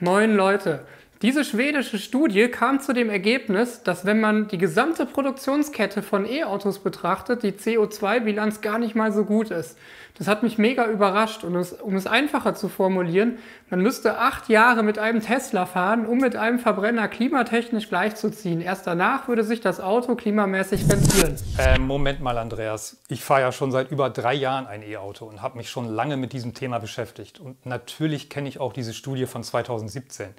Moin Leute! Diese schwedische Studie kam zu dem Ergebnis, dass wenn man die gesamte Produktionskette von E-Autos betrachtet, die CO2-Bilanz gar nicht mal so gut ist. Das hat mich mega überrascht und es, um es einfacher zu formulieren, man müsste acht Jahre mit einem Tesla fahren, um mit einem Verbrenner klimatechnisch gleichzuziehen. Erst danach würde sich das Auto klimamäßig rentieren. Äh, Moment mal, Andreas. Ich fahre ja schon seit über drei Jahren ein E-Auto und habe mich schon lange mit diesem Thema beschäftigt. Und natürlich kenne ich auch diese Studie von 2017.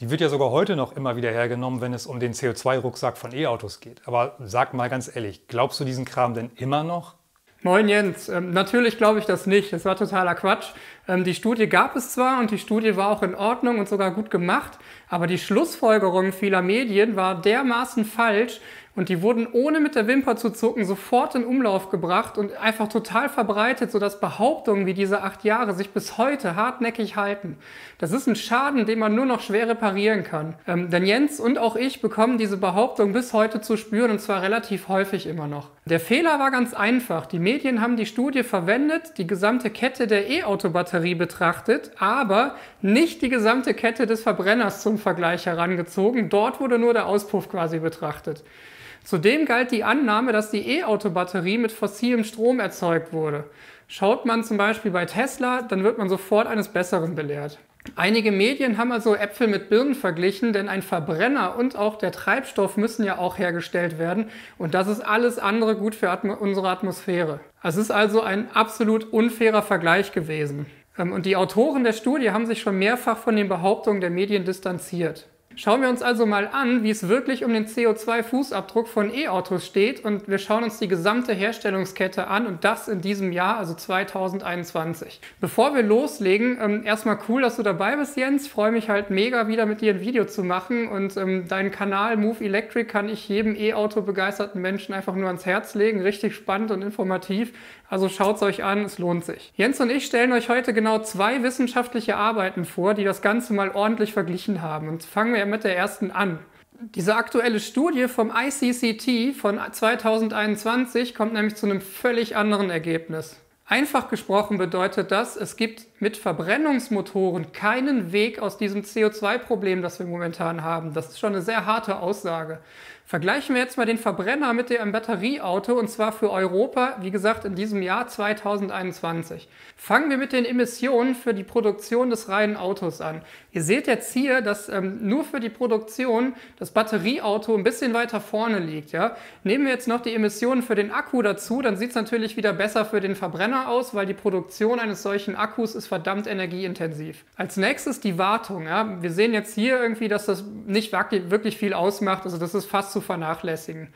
Die wird ja sogar heute noch immer wieder hergenommen, wenn es um den CO2-Rucksack von E-Autos geht. Aber sag mal ganz ehrlich, glaubst du diesen Kram denn immer noch? Moin Jens, ähm, natürlich glaube ich das nicht. Das war totaler Quatsch. Ähm, die Studie gab es zwar und die Studie war auch in Ordnung und sogar gut gemacht, aber die Schlussfolgerung vieler Medien war dermaßen falsch, und die wurden ohne mit der Wimper zu zucken sofort in Umlauf gebracht und einfach total verbreitet, sodass Behauptungen wie diese acht Jahre sich bis heute hartnäckig halten. Das ist ein Schaden, den man nur noch schwer reparieren kann. Ähm, denn Jens und auch ich bekommen diese Behauptung bis heute zu spüren und zwar relativ häufig immer noch. Der Fehler war ganz einfach. Die Medien haben die Studie verwendet, die gesamte Kette der E-Auto-Batterie betrachtet, aber nicht die gesamte Kette des Verbrenners zum Vergleich herangezogen. Dort wurde nur der Auspuff quasi betrachtet. Zudem galt die Annahme, dass die E-Auto-Batterie mit fossilem Strom erzeugt wurde. Schaut man zum Beispiel bei Tesla, dann wird man sofort eines Besseren belehrt. Einige Medien haben also Äpfel mit Birnen verglichen, denn ein Verbrenner und auch der Treibstoff müssen ja auch hergestellt werden und das ist alles andere gut für Atmo unsere Atmosphäre. Es ist also ein absolut unfairer Vergleich gewesen. Ähm, und die Autoren der Studie haben sich schon mehrfach von den Behauptungen der Medien distanziert. Schauen wir uns also mal an, wie es wirklich um den CO2-Fußabdruck von E-Autos steht und wir schauen uns die gesamte Herstellungskette an und das in diesem Jahr, also 2021. Bevor wir loslegen, ähm, erstmal cool, dass du dabei bist, Jens. Freue mich halt mega wieder mit dir ein Video zu machen und ähm, deinen Kanal Move Electric kann ich jedem E-Auto begeisterten Menschen einfach nur ans Herz legen. Richtig spannend und informativ. Also schaut es euch an, es lohnt sich. Jens und ich stellen euch heute genau zwei wissenschaftliche Arbeiten vor, die das Ganze mal ordentlich verglichen haben. Und fangen wir mit der ersten an. Diese aktuelle Studie vom ICCT von 2021 kommt nämlich zu einem völlig anderen Ergebnis. Einfach gesprochen bedeutet das, es gibt mit Verbrennungsmotoren keinen Weg aus diesem CO2-Problem, das wir momentan haben. Das ist schon eine sehr harte Aussage. Vergleichen wir jetzt mal den Verbrenner mit dem Batterieauto und zwar für Europa, wie gesagt, in diesem Jahr 2021. Fangen wir mit den Emissionen für die Produktion des reinen Autos an. Ihr seht jetzt hier, dass ähm, nur für die Produktion das Batterieauto ein bisschen weiter vorne liegt. Ja? Nehmen wir jetzt noch die Emissionen für den Akku dazu, dann sieht es natürlich wieder besser für den Verbrenner aus, weil die Produktion eines solchen Akkus ist verdammt energieintensiv. Als nächstes die Wartung. Ja? Wir sehen jetzt hier irgendwie, dass das nicht wirklich viel ausmacht. Also das ist fast zu vernachlässigen.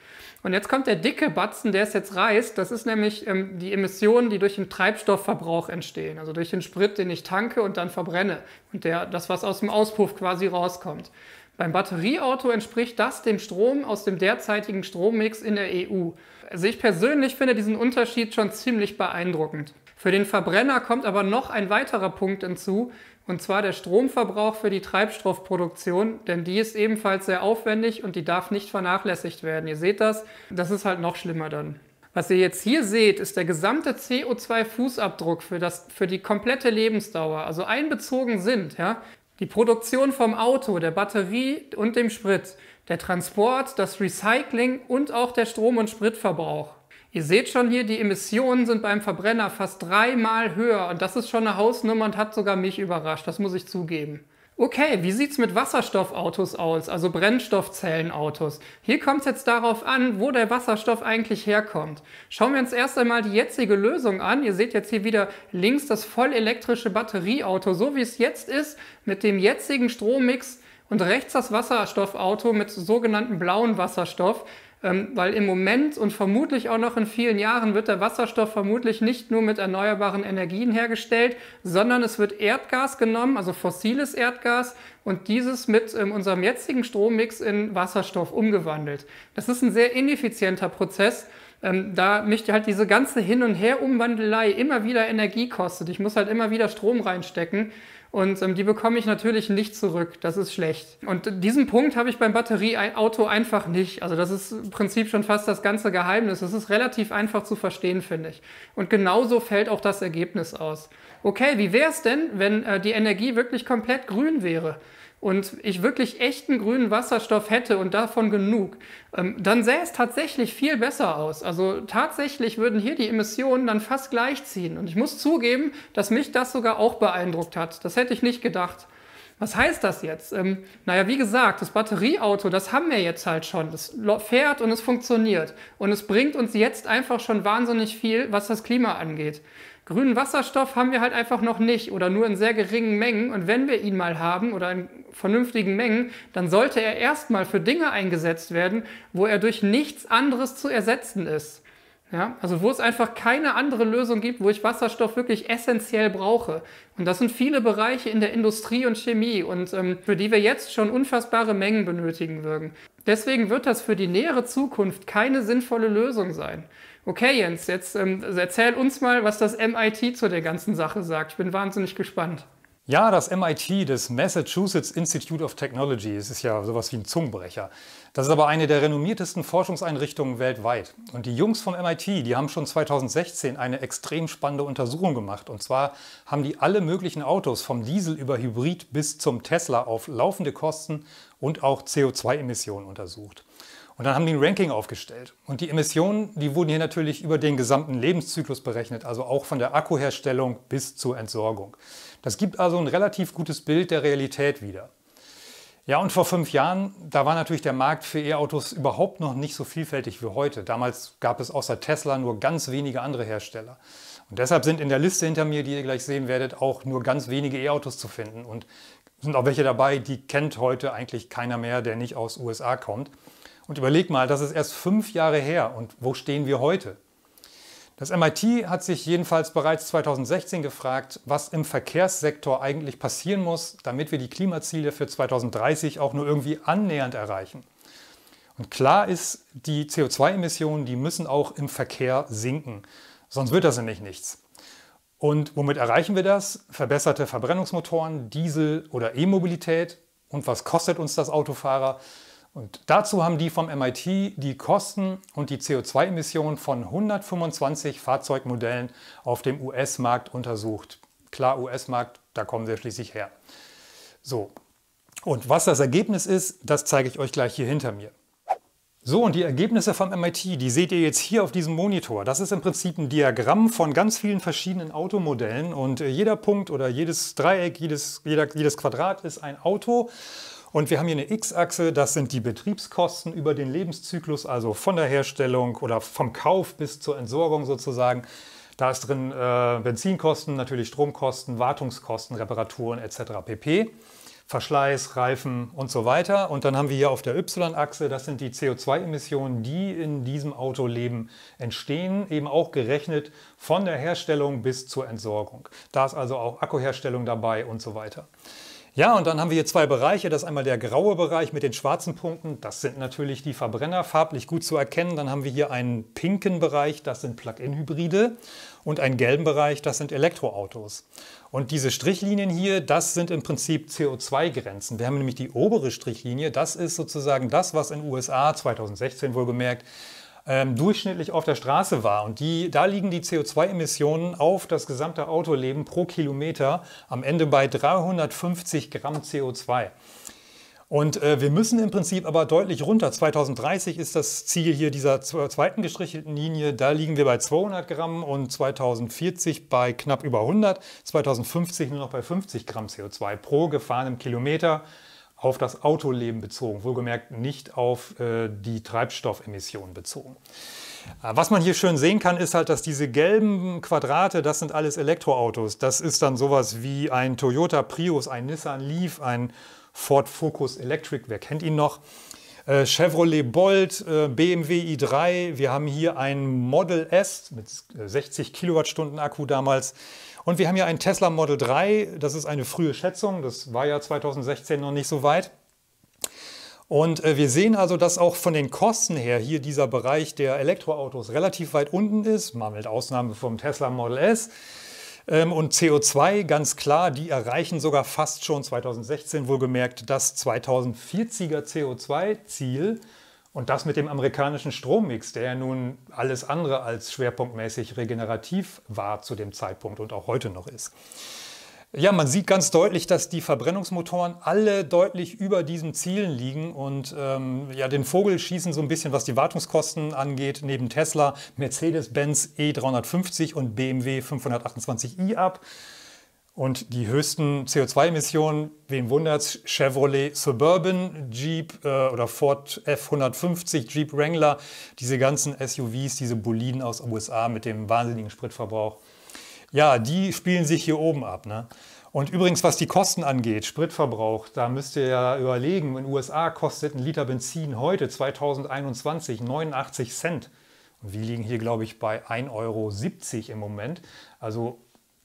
Und jetzt kommt der dicke Batzen, der es jetzt reißt. Das ist nämlich ähm, die Emissionen, die durch den Treibstoffverbrauch entstehen. Also durch den Sprit, den ich tanke und dann verbrenne. Und der, das, was aus dem Auspuff quasi rauskommt. Beim Batterieauto entspricht das dem Strom aus dem derzeitigen Strommix in der EU. Also ich persönlich finde diesen Unterschied schon ziemlich beeindruckend. Für den Verbrenner kommt aber noch ein weiterer Punkt hinzu, und zwar der Stromverbrauch für die Treibstoffproduktion, denn die ist ebenfalls sehr aufwendig und die darf nicht vernachlässigt werden. Ihr seht das, das ist halt noch schlimmer dann. Was ihr jetzt hier seht, ist der gesamte CO2-Fußabdruck für, für die komplette Lebensdauer, also einbezogen sind ja, die Produktion vom Auto, der Batterie und dem Sprit, der Transport, das Recycling und auch der Strom- und Spritverbrauch. Ihr seht schon hier, die Emissionen sind beim Verbrenner fast dreimal höher und das ist schon eine Hausnummer und hat sogar mich überrascht, das muss ich zugeben. Okay, wie sieht es mit Wasserstoffautos aus, also Brennstoffzellenautos? Hier kommt es jetzt darauf an, wo der Wasserstoff eigentlich herkommt. Schauen wir uns erst einmal die jetzige Lösung an. Ihr seht jetzt hier wieder links das vollelektrische Batterieauto, so wie es jetzt ist, mit dem jetzigen Strommix und rechts das Wasserstoffauto mit sogenannten blauen Wasserstoff. Ähm, weil im Moment und vermutlich auch noch in vielen Jahren wird der Wasserstoff vermutlich nicht nur mit erneuerbaren Energien hergestellt, sondern es wird Erdgas genommen, also fossiles Erdgas, und dieses mit ähm, unserem jetzigen Strommix in Wasserstoff umgewandelt. Das ist ein sehr ineffizienter Prozess, ähm, da mich halt diese ganze Hin- und Her-Umwandelei immer wieder Energie kostet. Ich muss halt immer wieder Strom reinstecken. Und ähm, die bekomme ich natürlich nicht zurück. Das ist schlecht. Und diesen Punkt habe ich beim Batterieauto einfach nicht. Also das ist im Prinzip schon fast das ganze Geheimnis. Es ist relativ einfach zu verstehen, finde ich. Und genauso fällt auch das Ergebnis aus. Okay, wie wäre es denn, wenn äh, die Energie wirklich komplett grün wäre? Und ich wirklich echten grünen Wasserstoff hätte und davon genug, ähm, dann sähe es tatsächlich viel besser aus. Also tatsächlich würden hier die Emissionen dann fast gleichziehen. Und ich muss zugeben, dass mich das sogar auch beeindruckt hat. Das hätte ich nicht gedacht. Was heißt das jetzt? Ähm, naja, wie gesagt, das Batterieauto, das haben wir jetzt halt schon. Das fährt und es funktioniert. Und es bringt uns jetzt einfach schon wahnsinnig viel, was das Klima angeht. Grünen Wasserstoff haben wir halt einfach noch nicht oder nur in sehr geringen Mengen. Und wenn wir ihn mal haben oder in vernünftigen Mengen, dann sollte er erstmal für Dinge eingesetzt werden, wo er durch nichts anderes zu ersetzen ist. Ja, also wo es einfach keine andere Lösung gibt, wo ich Wasserstoff wirklich essentiell brauche. Und das sind viele Bereiche in der Industrie und Chemie und ähm, für die wir jetzt schon unfassbare Mengen benötigen würden. Deswegen wird das für die nähere Zukunft keine sinnvolle Lösung sein. Okay, Jens, jetzt ähm, erzähl uns mal, was das MIT zu der ganzen Sache sagt. Ich bin wahnsinnig gespannt. Ja, das MIT, das Massachusetts Institute of Technology, es ist ja sowas wie ein Zungenbrecher. Das ist aber eine der renommiertesten Forschungseinrichtungen weltweit. Und die Jungs vom MIT, die haben schon 2016 eine extrem spannende Untersuchung gemacht. Und zwar haben die alle möglichen Autos, vom Diesel über Hybrid bis zum Tesla, auf laufende Kosten und auch CO2-Emissionen untersucht. Und dann haben die ein Ranking aufgestellt. Und die Emissionen, die wurden hier natürlich über den gesamten Lebenszyklus berechnet, also auch von der Akkuherstellung bis zur Entsorgung. Das gibt also ein relativ gutes Bild der Realität wieder. Ja, und vor fünf Jahren, da war natürlich der Markt für E-Autos überhaupt noch nicht so vielfältig wie heute. Damals gab es außer Tesla nur ganz wenige andere Hersteller. Und deshalb sind in der Liste hinter mir, die ihr gleich sehen werdet, auch nur ganz wenige E-Autos zu finden. Und sind auch welche dabei, die kennt heute eigentlich keiner mehr, der nicht aus USA kommt. Und überleg mal, das ist erst fünf Jahre her und wo stehen wir heute? Das MIT hat sich jedenfalls bereits 2016 gefragt, was im Verkehrssektor eigentlich passieren muss, damit wir die Klimaziele für 2030 auch nur irgendwie annähernd erreichen. Und klar ist, die CO2-Emissionen, die müssen auch im Verkehr sinken, sonst wird das nämlich nichts. Und womit erreichen wir das? Verbesserte Verbrennungsmotoren, Diesel oder E-Mobilität. Und was kostet uns das Autofahrer? Und dazu haben die vom MIT die Kosten und die CO2-Emissionen von 125 Fahrzeugmodellen auf dem US-Markt untersucht. Klar, US-Markt, da kommen sie schließlich her. So, und was das Ergebnis ist, das zeige ich euch gleich hier hinter mir. So, und die Ergebnisse vom MIT, die seht ihr jetzt hier auf diesem Monitor. Das ist im Prinzip ein Diagramm von ganz vielen verschiedenen Automodellen und jeder Punkt oder jedes Dreieck, jedes, jeder, jedes Quadrat ist ein Auto. Und wir haben hier eine X-Achse, das sind die Betriebskosten über den Lebenszyklus, also von der Herstellung oder vom Kauf bis zur Entsorgung sozusagen. Da ist drin äh, Benzinkosten, natürlich Stromkosten, Wartungskosten, Reparaturen etc. pp. Verschleiß, Reifen und so weiter. Und dann haben wir hier auf der Y-Achse, das sind die CO2-Emissionen, die in diesem Autoleben entstehen, eben auch gerechnet von der Herstellung bis zur Entsorgung. Da ist also auch Akkuherstellung dabei und so weiter. Ja, und dann haben wir hier zwei Bereiche. Das ist einmal der graue Bereich mit den schwarzen Punkten. Das sind natürlich die Verbrenner, farblich gut zu erkennen. Dann haben wir hier einen pinken Bereich, das sind Plug-in-Hybride. Und einen gelben Bereich, das sind Elektroautos. Und diese Strichlinien hier, das sind im Prinzip CO2-Grenzen. Wir haben nämlich die obere Strichlinie, das ist sozusagen das, was in USA 2016 wohlgemerkt ähm, durchschnittlich auf der Straße war. Und die, da liegen die CO2-Emissionen auf das gesamte Autoleben pro Kilometer am Ende bei 350 Gramm CO2. Und äh, wir müssen im Prinzip aber deutlich runter. 2030 ist das Ziel hier dieser zweiten gestrichelten Linie. Da liegen wir bei 200 Gramm und 2040 bei knapp über 100. 2050 nur noch bei 50 Gramm CO2 pro gefahrenem Kilometer auf das Autoleben bezogen, wohlgemerkt nicht auf äh, die Treibstoffemissionen bezogen. Äh, was man hier schön sehen kann, ist halt, dass diese gelben Quadrate, das sind alles Elektroautos. Das ist dann sowas wie ein Toyota Prius, ein Nissan Leaf, ein Ford Focus Electric, wer kennt ihn noch? Äh, Chevrolet Bolt, äh, BMW i3, wir haben hier ein Model S mit 60 Kilowattstunden Akku damals. Und wir haben hier ein Tesla Model 3, das ist eine frühe Schätzung, das war ja 2016 noch nicht so weit. Und äh, wir sehen also, dass auch von den Kosten her hier dieser Bereich der Elektroautos relativ weit unten ist, mal mit Ausnahme vom Tesla Model S. Ähm, und CO2, ganz klar, die erreichen sogar fast schon 2016 wohlgemerkt das 2040er CO2-Ziel. Und das mit dem amerikanischen Strommix, der ja nun alles andere als schwerpunktmäßig regenerativ war zu dem Zeitpunkt und auch heute noch ist. Ja, man sieht ganz deutlich, dass die Verbrennungsmotoren alle deutlich über diesen Zielen liegen und ähm, ja, den Vogel schießen so ein bisschen, was die Wartungskosten angeht, neben Tesla, Mercedes-Benz E350 und BMW 528i ab. Und die höchsten CO2-Emissionen, wen wundert's, Chevrolet Suburban, Jeep äh, oder Ford F150, Jeep Wrangler, diese ganzen SUVs, diese Boliden aus USA mit dem wahnsinnigen Spritverbrauch. Ja, die spielen sich hier oben ab. Ne? Und übrigens, was die Kosten angeht, Spritverbrauch, da müsst ihr ja überlegen, in den USA kostet ein Liter Benzin heute 2021 89 Cent. Und wir liegen hier, glaube ich, bei 1,70 Euro im Moment. Also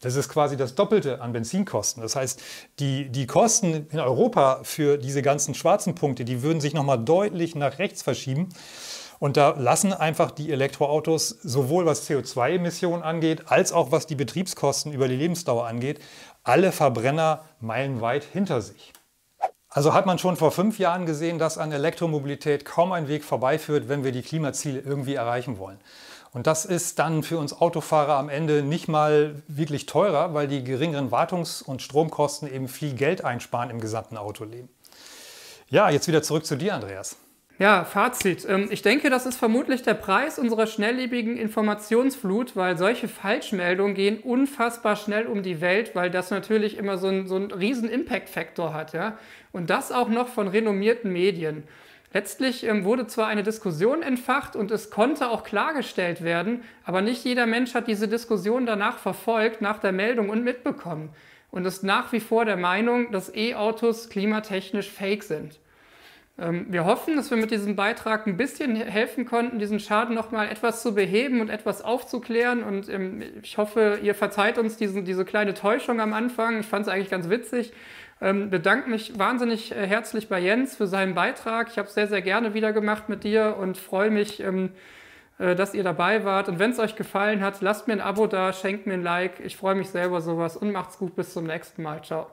das ist quasi das Doppelte an Benzinkosten. Das heißt, die, die Kosten in Europa für diese ganzen schwarzen Punkte, die würden sich nochmal deutlich nach rechts verschieben. Und da lassen einfach die Elektroautos sowohl was CO2-Emissionen angeht, als auch was die Betriebskosten über die Lebensdauer angeht, alle Verbrenner meilenweit hinter sich. Also hat man schon vor fünf Jahren gesehen, dass an Elektromobilität kaum ein Weg vorbeiführt, wenn wir die Klimaziele irgendwie erreichen wollen. Und das ist dann für uns Autofahrer am Ende nicht mal wirklich teurer, weil die geringeren Wartungs- und Stromkosten eben viel Geld einsparen im gesamten Autoleben. Ja, jetzt wieder zurück zu dir, Andreas. Ja, Fazit. Ähm, ich denke, das ist vermutlich der Preis unserer schnelllebigen Informationsflut, weil solche Falschmeldungen gehen unfassbar schnell um die Welt, weil das natürlich immer so einen, so einen riesen Impact-Faktor hat. Ja? Und das auch noch von renommierten Medien. Letztlich ähm, wurde zwar eine Diskussion entfacht und es konnte auch klargestellt werden, aber nicht jeder Mensch hat diese Diskussion danach verfolgt, nach der Meldung und mitbekommen und ist nach wie vor der Meinung, dass E-Autos klimatechnisch fake sind. Ähm, wir hoffen, dass wir mit diesem Beitrag ein bisschen helfen konnten, diesen Schaden nochmal etwas zu beheben und etwas aufzuklären. Und ähm, ich hoffe, ihr verzeiht uns diesen, diese kleine Täuschung am Anfang. Ich fand es eigentlich ganz witzig. Ähm, bedanke mich wahnsinnig äh, herzlich bei Jens für seinen Beitrag. Ich habe es sehr, sehr gerne wieder gemacht mit dir und freue mich, ähm, äh, dass ihr dabei wart. Und wenn es euch gefallen hat, lasst mir ein Abo da, schenkt mir ein Like. Ich freue mich selber sowas und macht's gut. Bis zum nächsten Mal. Ciao.